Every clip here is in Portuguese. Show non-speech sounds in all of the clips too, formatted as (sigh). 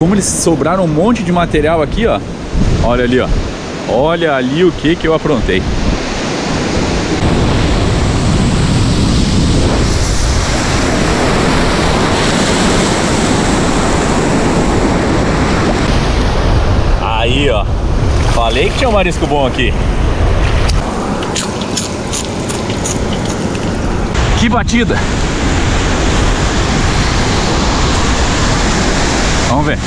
Como eles sobraram um monte de material aqui, ó. Olha ali, ó. Olha ali o que que eu aprontei. Aí, ó. Falei que tinha um marisco bom aqui. Que batida! Vamos ver.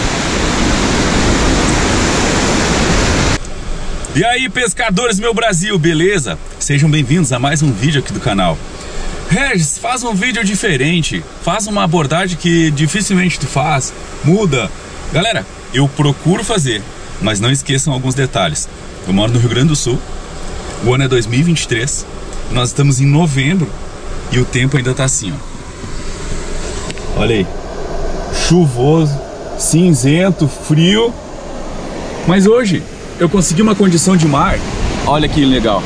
E aí, pescadores meu Brasil, beleza? Sejam bem-vindos a mais um vídeo aqui do canal. Regis, faz um vídeo diferente, faz uma abordagem que dificilmente tu faz, muda. Galera, eu procuro fazer, mas não esqueçam alguns detalhes. Eu moro no Rio Grande do Sul, o ano é 2023, nós estamos em novembro e o tempo ainda tá assim, ó. Olha aí, chuvoso, cinzento, frio, mas hoje eu consegui uma condição de mar. Olha que legal.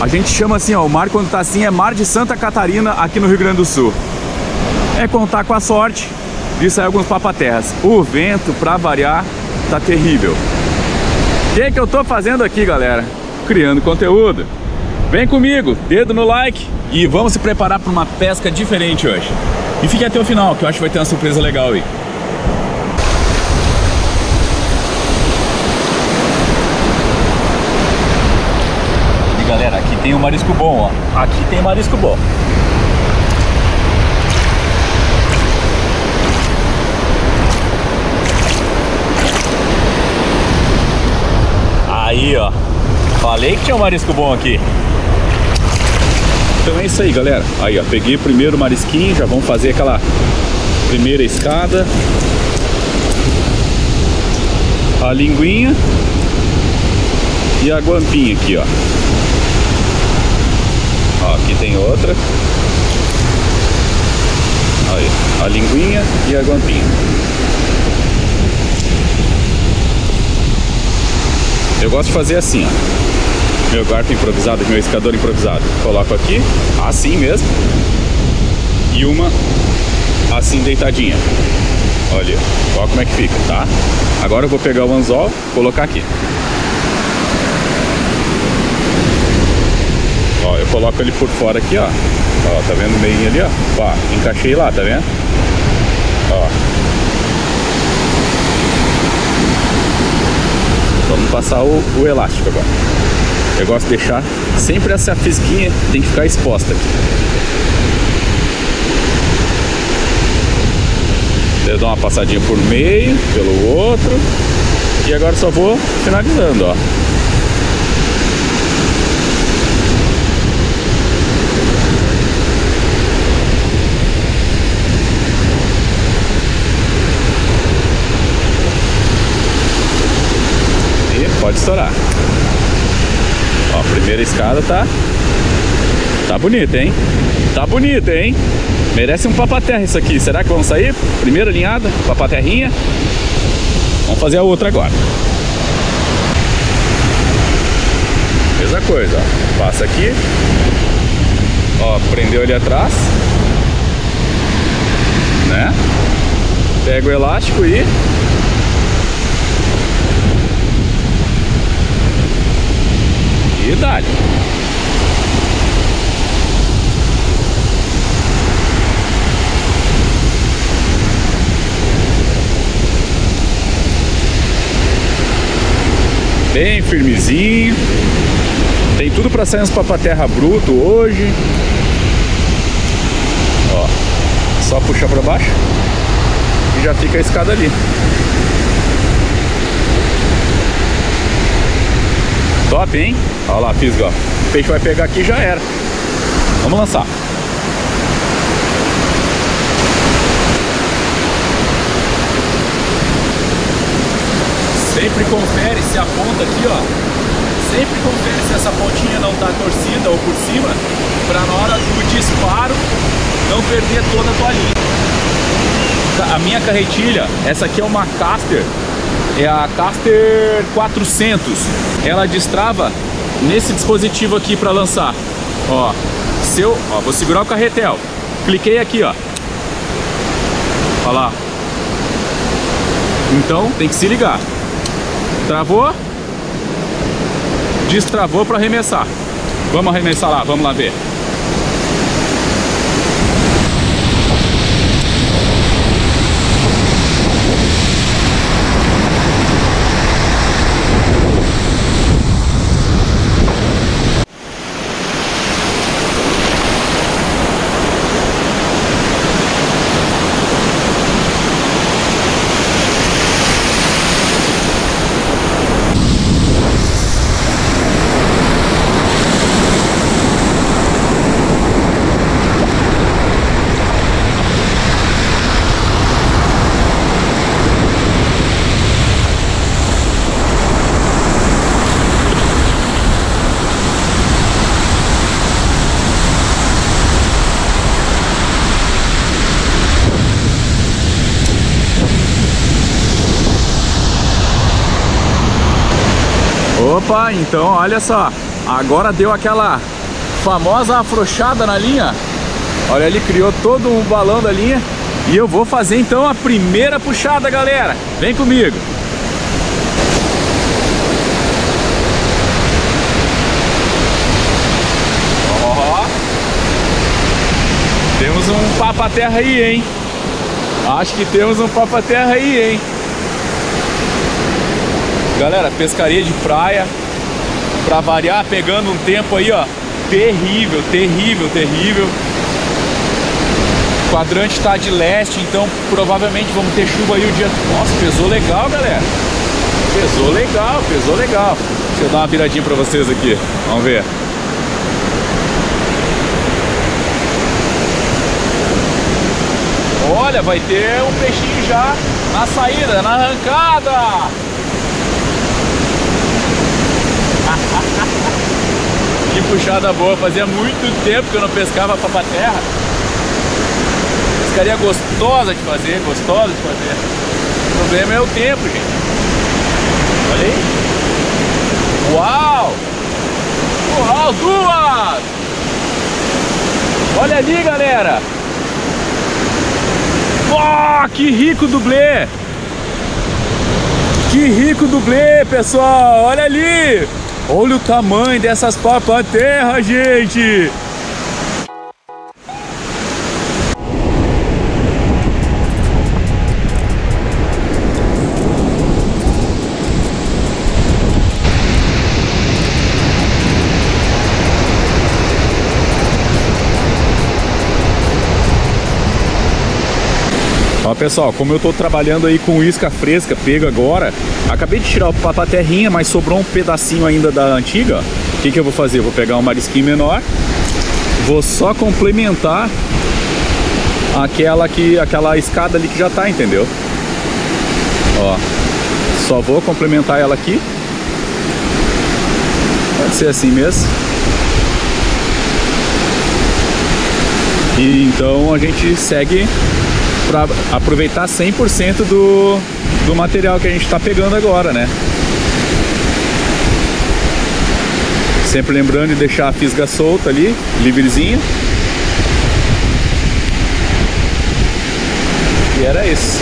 A gente chama assim, ó, o mar quando tá assim é mar de Santa Catarina aqui no Rio Grande do Sul. É contar com a sorte de sair alguns papaterras. O vento, pra variar, tá terrível. O que, que eu tô fazendo aqui, galera? Criando conteúdo. Vem comigo, dedo no like e vamos se preparar para uma pesca diferente hoje. E fique até o final, que eu acho que vai ter uma surpresa legal aí. E galera, aqui tem um marisco bom, ó. Aqui tem marisco bom. Aí, ó. Falei que tinha um marisco bom aqui. Então é isso aí, galera. Aí, ó, peguei o primeiro marisquinho, já vamos fazer aquela primeira escada. A linguinha e a guampinha aqui, ó. Ó, aqui tem outra. Aí, a linguinha e a guampinha. Eu gosto de fazer assim, ó. Meu garfo improvisado, meu escador improvisado. Coloco aqui, assim mesmo. E uma assim deitadinha. Olha, olha como é que fica, tá? Agora eu vou pegar o anzol, colocar aqui. Ó, eu coloco ele por fora aqui, ó. Ó, tá vendo o meio ali, ó? Ó, encaixei lá, tá vendo? Ó. Vamos passar o, o elástico agora. Eu gosto de deixar sempre essa fisquinha tem que ficar exposta aqui. Eu dou uma passadinha por meio, pelo outro. E agora só vou finalizando, ó. E pode estourar. Ó, a primeira escada tá Tá bonita, hein? Tá bonita, hein? Merece um papaterra isso aqui. Será que vamos sair? Primeira linhada, papaterrinha. Vamos fazer a outra agora. Mesma coisa, ó. Passa aqui. Ó, prendeu ali atrás. Né? Pega o elástico e E. Bem firmezinho. Tem tudo para sair uns papaterra bruto hoje. Ó, só puxar para baixo e já fica a escada ali. Top, hein? Olha lá, fisga, ó. O peixe vai pegar aqui e já era. Vamos lançar. Sempre confere se a ponta aqui, ó. Sempre confere se essa pontinha não tá torcida ou por cima, para na hora do disparo não perder toda a tua linha. A minha carretilha, essa aqui é uma caster, é a caster 400. Ela destrava nesse dispositivo aqui para lançar. Ó, se eu, ó, vou segurar o carretel. Cliquei aqui, ó. Olha lá. Então tem que se ligar. Travou, destravou para arremessar. Vamos arremessar lá, vamos lá ver. Então olha só, agora deu aquela famosa afrouxada na linha. Olha ali, criou todo um balão da linha. E eu vou fazer então a primeira puxada, galera. Vem comigo. Ó. Temos um papa-terra aí, hein? Acho que temos um papa-terra aí, hein? Galera, pescaria de praia, pra variar, pegando um tempo aí, ó, terrível, terrível, terrível. O quadrante tá de leste, então provavelmente vamos ter chuva aí o dia... Nossa, pesou legal, galera. Pesou legal, pesou legal. Deixa eu dar uma viradinha pra vocês aqui, vamos ver. Olha, vai ter um peixinho já na saída, na arrancada. Puxada boa, fazia muito tempo que eu não pescava papaterra. Pescaria gostosa de fazer, gostosa de fazer. O problema é o tempo, gente. Olha aí. Uau! Uau, duas! Olha ali, galera! Oh, que rico dublê! Que rico dublê, pessoal! Olha ali! Olha o tamanho dessas papaterras, gente! Pessoal, como eu tô trabalhando aí com isca fresca, pega agora, acabei de tirar o papaterrinha, mas sobrou um pedacinho ainda da antiga. O que que eu vou fazer? Eu vou pegar um marisquinho menor, vou só complementar aquela que aquela escada ali que já tá, entendeu? Ó, só vou complementar ela aqui. Pode ser assim mesmo. E então a gente segue para aproveitar 100% do, do material que a gente está pegando agora, né? Sempre lembrando de deixar a fisga solta ali, livrezinha. E era isso.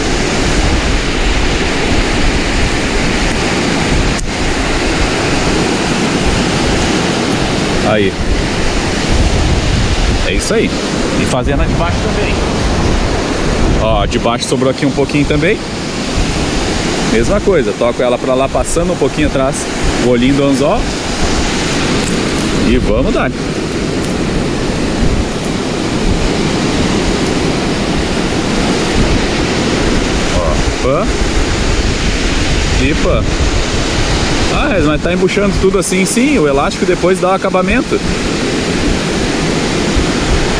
Aí. É isso aí. E fazendo de baixo também. Ó, de baixo sobrou aqui um pouquinho também. Mesma coisa, toco ela pra lá, passando um pouquinho atrás o olhinho do anzol. E vamos dar. Ó, pã. E pã. Ah, mas tá embuchando tudo assim, sim. O elástico depois dá o acabamento.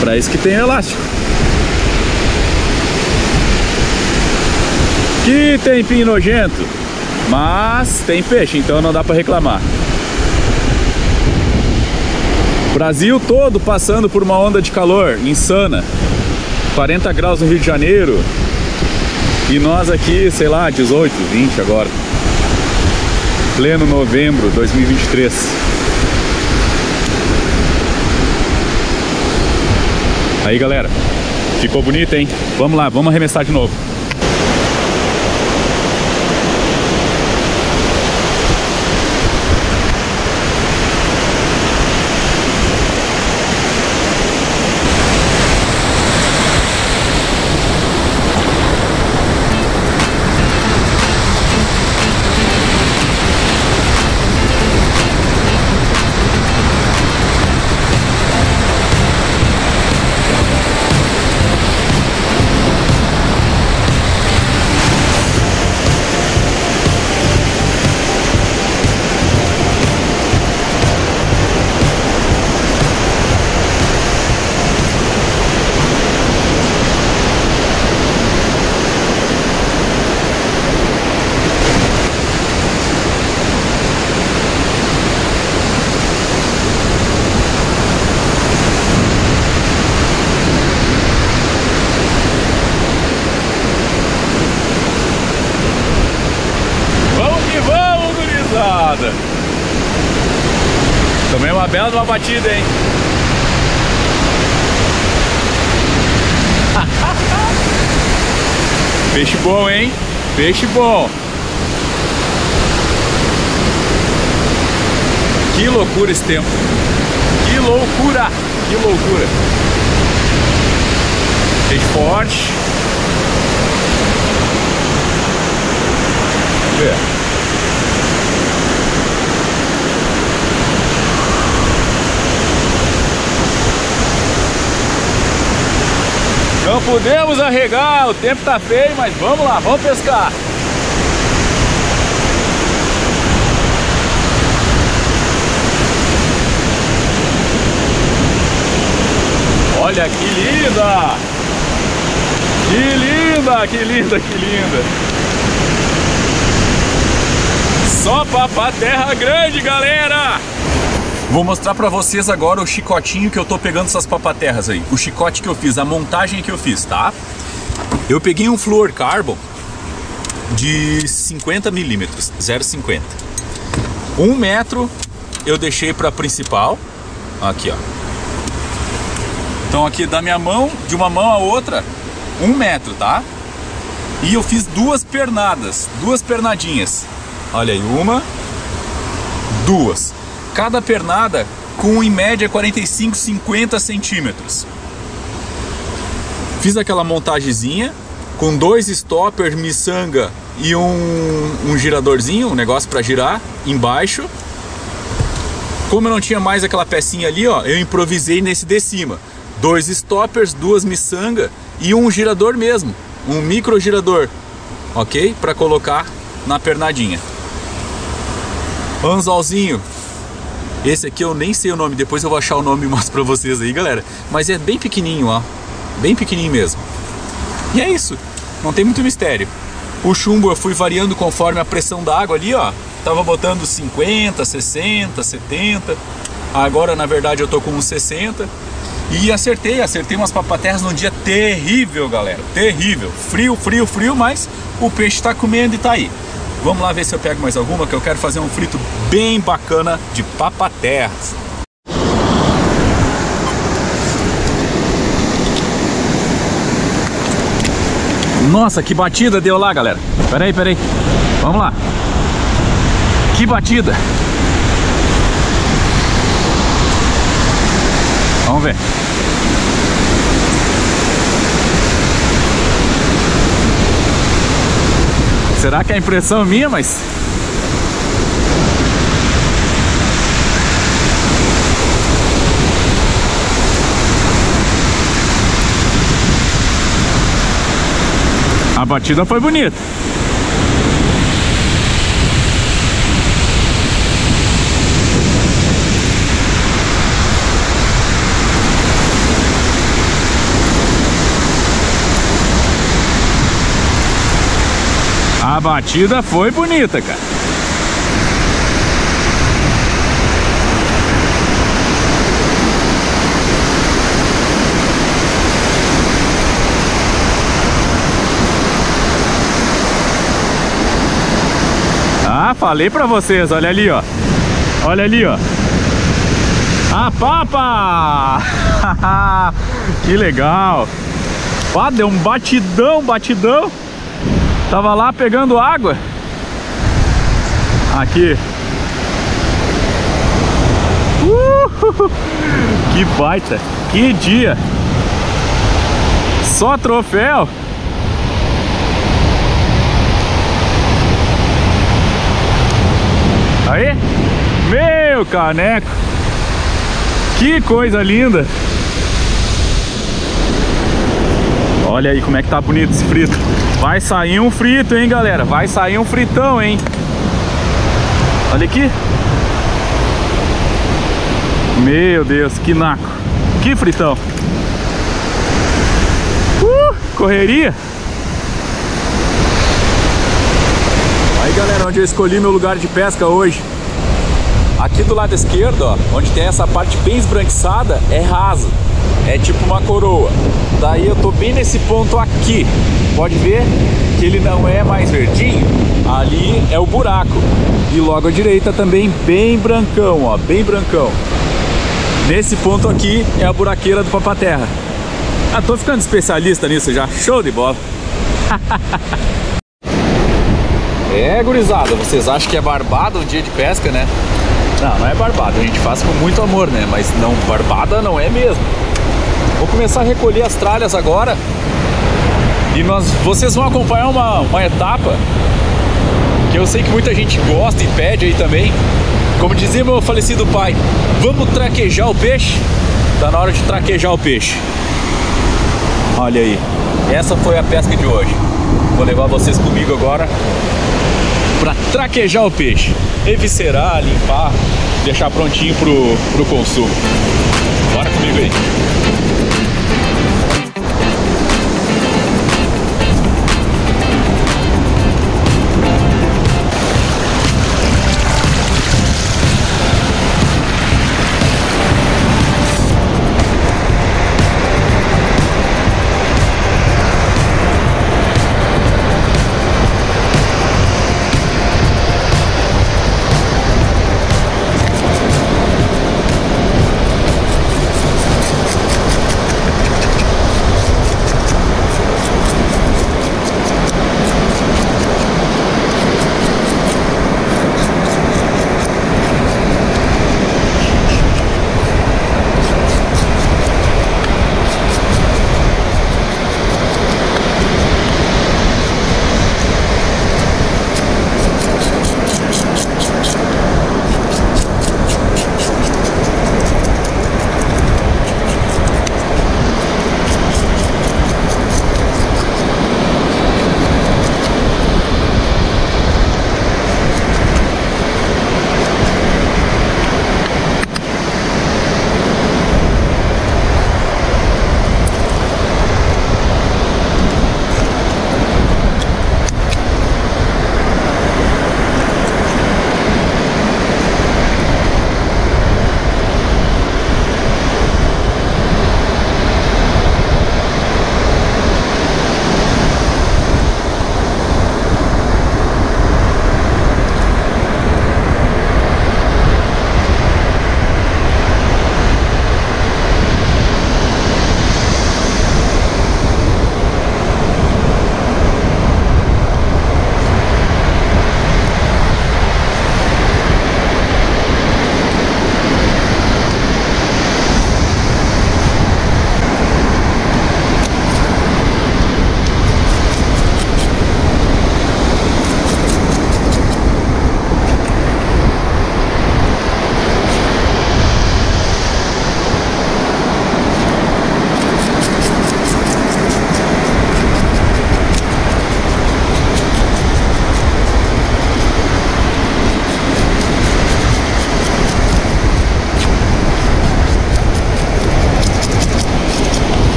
Pra isso que tem elástico. Que tempinho nojento, mas tem peixe, então não dá para reclamar. Brasil todo passando por uma onda de calor insana. 40 graus no Rio de Janeiro. E nós aqui, sei lá, 18, 20 agora. Pleno novembro de 2023. Aí, galera. Ficou bonito, hein? Vamos lá, vamos arremessar de novo. Bela de uma batida, hein? (laughs) Peixe bom, hein? Peixe bom. Que loucura esse tempo. Que loucura. Que loucura. Peixe forte. ver. Não podemos arregar, o tempo tá feio, mas vamos lá, vamos pescar. Olha que linda! Que linda, que linda, que linda! Só papá terra grande, galera! Vou mostrar pra vocês agora o chicotinho que eu tô pegando essas papaterras aí. O chicote que eu fiz, a montagem que eu fiz, tá? Eu peguei um fluorocarbon de 50 milímetros, 0,50. Um metro eu deixei pra principal. Aqui, ó. Então aqui da minha mão, de uma mão a outra, um metro, tá? E eu fiz duas pernadas, duas pernadinhas. Olha aí, uma, duas. Cada pernada com em média 45, 50 centímetros. Fiz aquela montagemzinha com dois stoppers, miçanga e um, um giradorzinho, um negócio para girar embaixo. Como eu não tinha mais aquela pecinha ali, ó, eu improvisei nesse de cima. Dois stoppers, duas miçanga e um girador mesmo, um micro girador, ok? Para colocar na pernadinha. Anzolzinho. Esse aqui eu nem sei o nome, depois eu vou achar o nome e mostro pra vocês aí, galera. Mas é bem pequenininho, ó. Bem pequenininho mesmo. E é isso. Não tem muito mistério. O chumbo eu fui variando conforme a pressão da água ali, ó. Tava botando 50, 60, 70. Agora, na verdade, eu tô com uns 60. E acertei, acertei umas papaterras num dia terrível, galera. Terrível. Frio, frio, frio, mas o peixe tá comendo e tá aí. Vamos lá ver se eu pego mais alguma, que eu quero fazer um frito bem bacana de papaterras. Nossa, que batida deu lá, galera. Peraí, peraí. Vamos lá. Que batida. Vamos ver. Será que é impressão minha, mas... A batida foi bonita. A batida foi bonita, cara. Ah, falei pra vocês, olha ali, ó. Olha ali, ó. A papa! (laughs) que legal! Ah, deu um batidão, batidão. Tava lá pegando água. Aqui. Uh, que baita. Que dia. Só troféu. Aí. Meu caneco. Que coisa linda. Olha aí como é que tá bonito esse frito. Vai sair um frito, hein, galera? Vai sair um fritão, hein? Olha aqui. Meu Deus, que naco. Que fritão. Uh, correria. Aí, galera, onde eu escolhi meu lugar de pesca hoje. Aqui do lado esquerdo, ó, onde tem essa parte bem esbranquiçada, é raso é tipo uma coroa. Daí eu tô bem nesse ponto aqui. Pode ver que ele não é mais verdinho. Ali é o buraco. E logo à direita também bem brancão, ó, bem brancão. Nesse ponto aqui é a buraqueira do Papaterra. Ah, tô ficando especialista nisso já. Show de bola. (laughs) é, gurizada, vocês acham que é barbado um dia de pesca, né? Não, não é barbada. A gente faz com muito amor, né? Mas não, barbada não é mesmo. Vou começar a recolher as tralhas agora. E nós, vocês vão acompanhar uma, uma etapa que eu sei que muita gente gosta e pede aí também. Como dizia meu falecido pai, vamos traquejar o peixe? Tá na hora de traquejar o peixe. Olha aí, essa foi a pesca de hoje. Vou levar vocês comigo agora para traquejar o peixe, eviscerar, limpar, deixar prontinho pro, pro consumo. Bora comigo aí.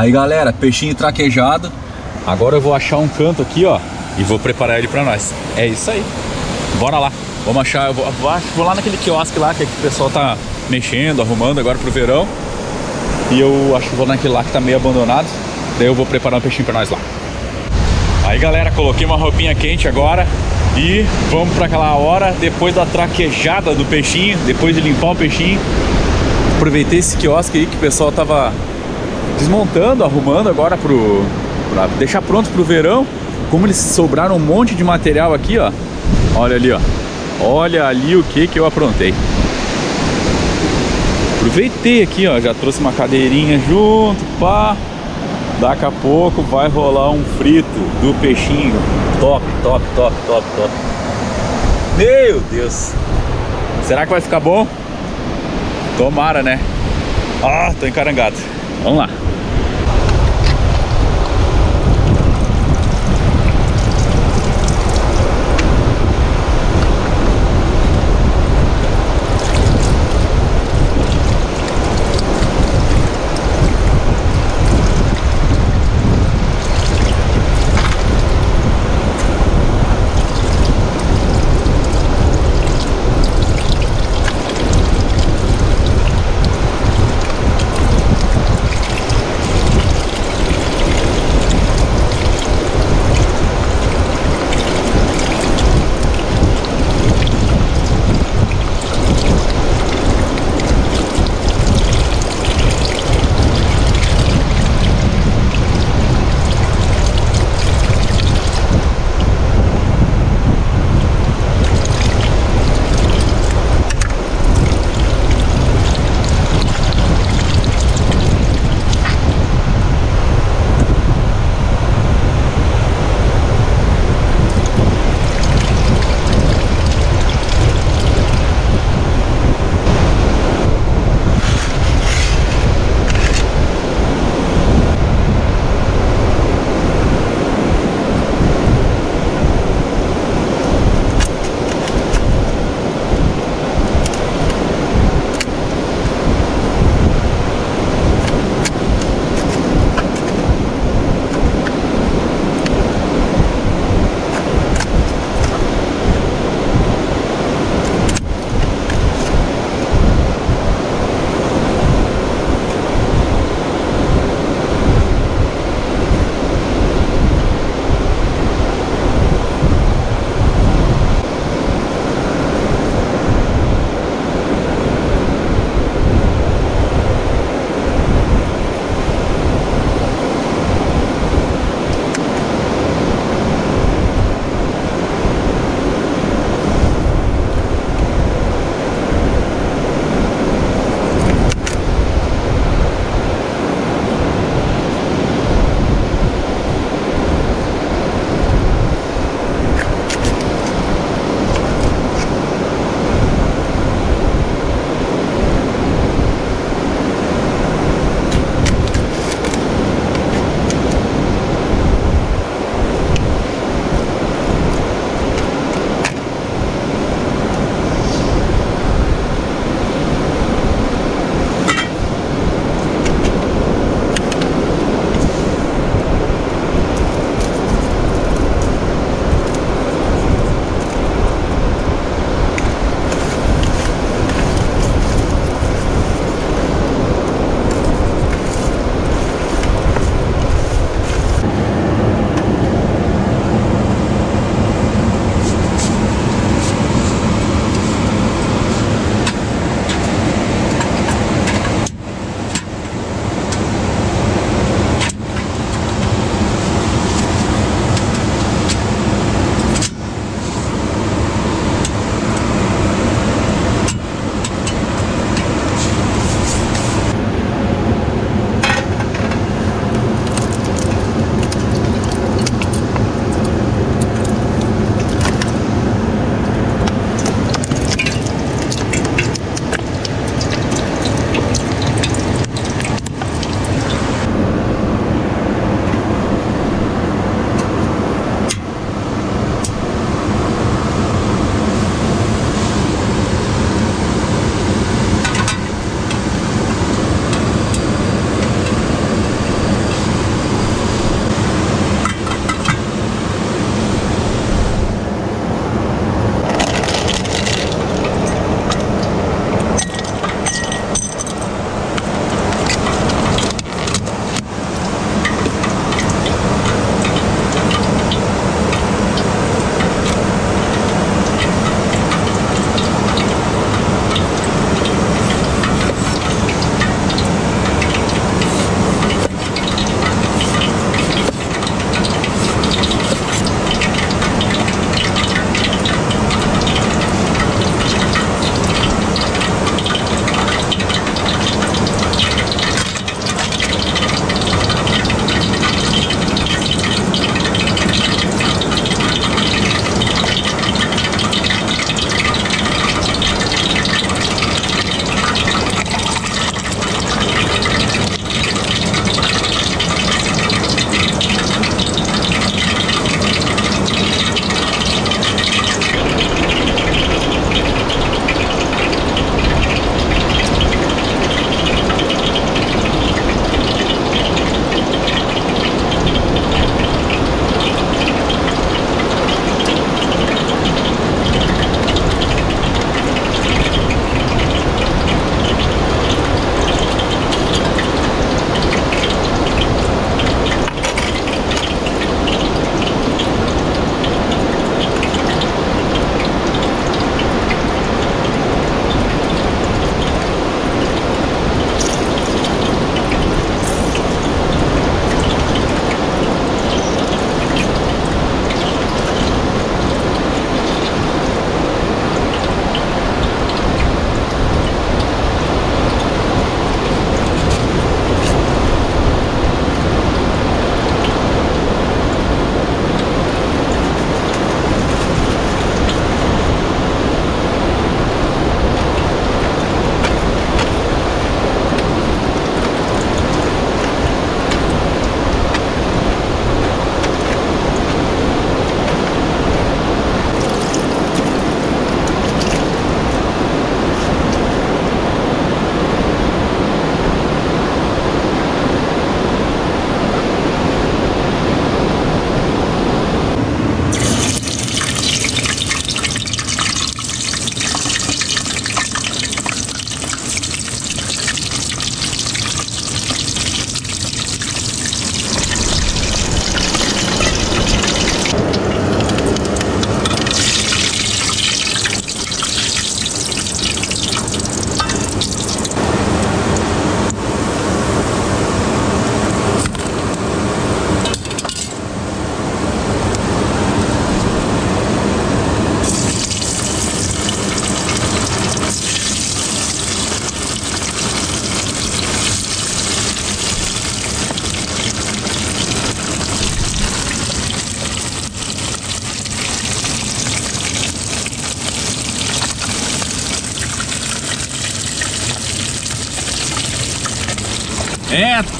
Aí galera, peixinho traquejado Agora eu vou achar um canto aqui ó e vou preparar ele para nós. É isso aí. Bora lá. Vamos achar, eu vou, vou lá naquele quiosque lá que o pessoal tá mexendo, arrumando agora pro verão. E eu acho que vou naquele lá que tá meio abandonado. Daí eu vou preparar um peixinho para nós lá. Aí galera, coloquei uma roupinha quente agora e vamos para aquela hora depois da traquejada do peixinho, depois de limpar o peixinho. Aproveitei esse quiosque aí que o pessoal tava desmontando, arrumando agora pro para deixar pronto pro verão. Como eles sobraram um monte de material aqui, ó. Olha ali, ó. Olha ali o que que eu aprontei. Aproveitei aqui, ó, já trouxe uma cadeirinha junto, pá. Daqui a pouco vai rolar um frito do peixinho. Top, top, top, top, top. Meu Deus. Será que vai ficar bom? Tomara, né? Ah, tô encarangado. Vamos lá.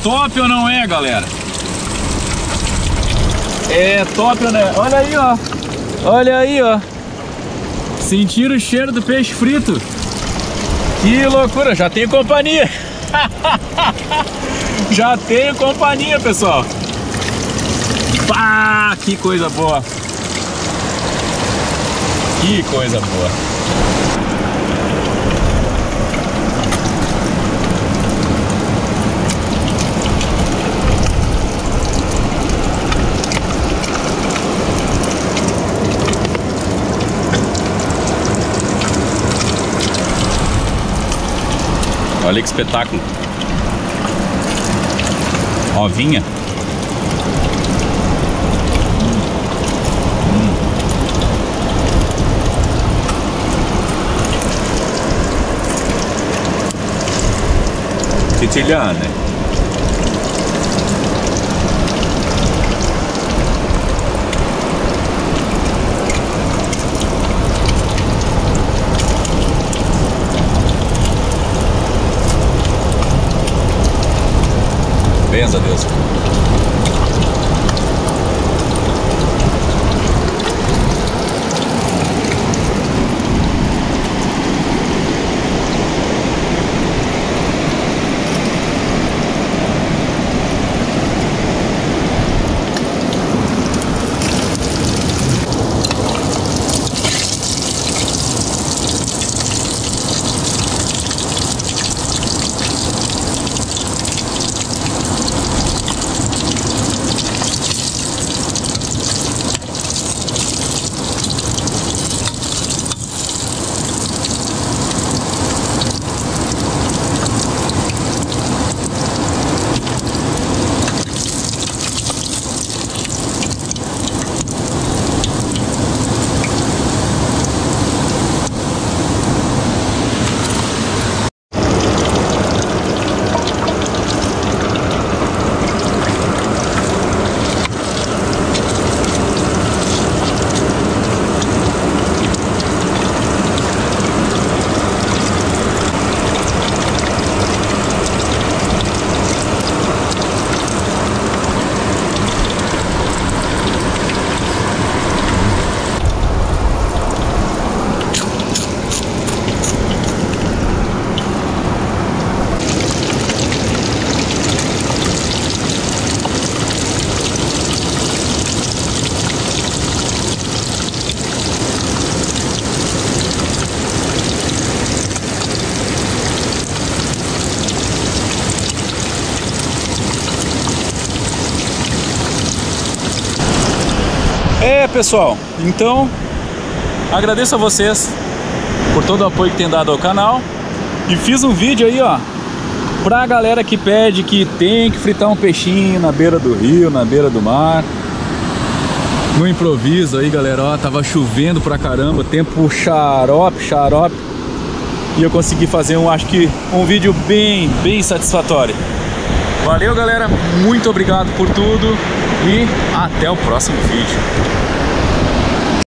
Top ou não é, galera? É top ou não é? Olha aí, ó. Olha aí, ó. Sentir o cheiro do peixe frito. Que loucura, já tenho companhia. (laughs) já tenho companhia, pessoal. Pá, que coisa boa. Que coisa boa. Olha que espetáculo. Ovinha. Siciliane. Benza a Deus. É, pessoal, então agradeço a vocês por todo o apoio que tem dado ao canal e fiz um vídeo aí, ó, pra galera que pede que tem que fritar um peixinho na beira do rio, na beira do mar. No improviso aí, galera, ó, tava chovendo pra caramba, tempo xarope, xarope. E eu consegui fazer um, acho que um vídeo bem, bem satisfatório. Valeu, galera, muito obrigado por tudo e até o próximo vídeo.